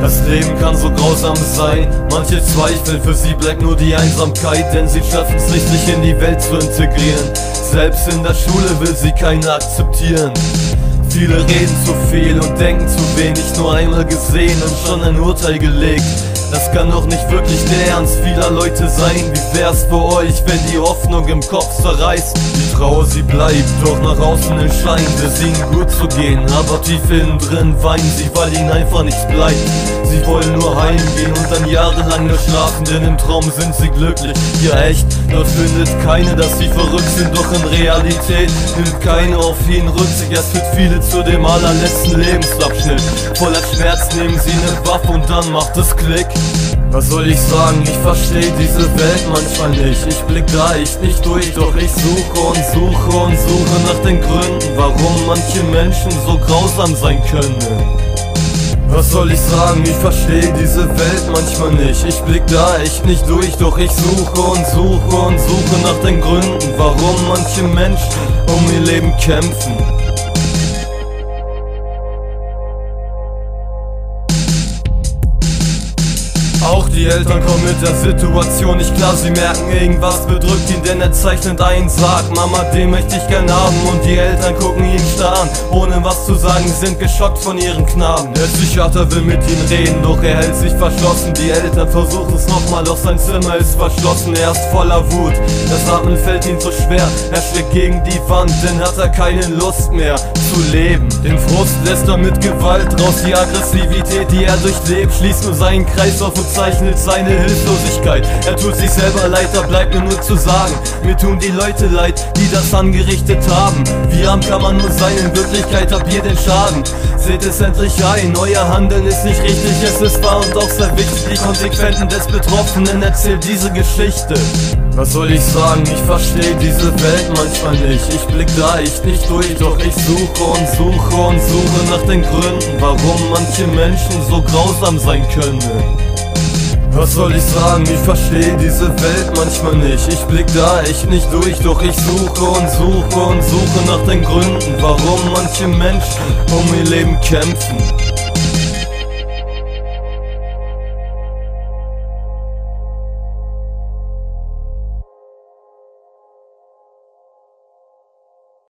Das Leben kann so grausam sein. Manche zweifeln, für sie bleibt nur die Einsamkeit, denn sie schaffen es nicht, sich in die Welt zu integrieren. Selbst in der Schule will sie keiner akzeptieren. Viele reden zu viel und denken zu wenig, nur einmal gesehen und schon ein Urteil gelegt. Das kann doch nicht wirklich der Ernst vieler Leute sein. Wie wär's für euch, wenn die Hoffnung im Kopf zerreißt? Die Trauer, sie bleibt, doch nach außen scheint es ihnen gut zu gehen. Aber tief innen drin weinen sie, weil ihnen einfach nichts bleibt. Sie wollen nur heimgehen und dann jahrelang nur schlafen, denn im Traum sind sie glücklich. Ja echt, dort findet keine, dass sie verrückt sind, doch in Realität nimmt keine auf ihn Rücksicht. Es führt viele zu dem allerletzten Lebensabschnitt. Voller Schmerz nehmen sie eine Waffe und dann macht es Klick. Was soll ich sagen, ich versteh diese Welt manchmal nicht. Ich blick da echt nicht durch, doch ich suche und suche und suche nach den Gründen Warum manche Menschen so grausam sein können. Was soll ich sagen, ich versteh diese Welt manchmal nicht. Ich blick da echt nicht durch, doch ich suche und suche und suche nach den Gründen Warum manche Menschen um ihr Leben kämpfen die Eltern kommen mit der Situation nicht klar, sie merken irgendwas bedrückt ihn, denn er zeichnet einen Sarg. Mama, den möchte ich gern haben und die Eltern gucken ihn starr an, ohne was zu sagen, sind geschockt von ihren Knaben. Der Psychiater will mit ihm reden, doch er hält sich verschlossen. Die Eltern versuchen es nochmal, doch sein Zimmer ist verschlossen, er ist voller Wut. Das Atmen fällt ihm so schwer, er schlägt gegen die Wand, denn hat er keine Lust mehr zu leben. Den Frust lässt er mit Gewalt raus, die Aggressivität, die er durchlebt, schließt nur seinen Kreis auf und zeichnet seine Hilflosigkeit. Er tut sich selber leid, da bleibt mir nur zu sagen. Mir tun die Leute leid, die das angerichtet haben. Wie arm kann man nur sein, in Wirklichkeit habt ihr den Schaden. Seht es endlich ein, euer Handeln ist nicht richtig, es ist wahr und auch sehr wichtig. Die Konsequenzen des Betroffenen erzählt diese Geschichte. Was soll ich sagen, ich versteh diese Welt manchmal nicht Ich blick da echt nicht durch, doch ich suche und suche und suche nach den Gründen Warum manche Menschen so grausam sein können was soll ich sagen, ich versteh diese Welt manchmal nicht. Ich blick da echt nicht durch, doch ich suche und suche und suche nach den Gründen Warum manche Menschen um ihr Leben kämpfen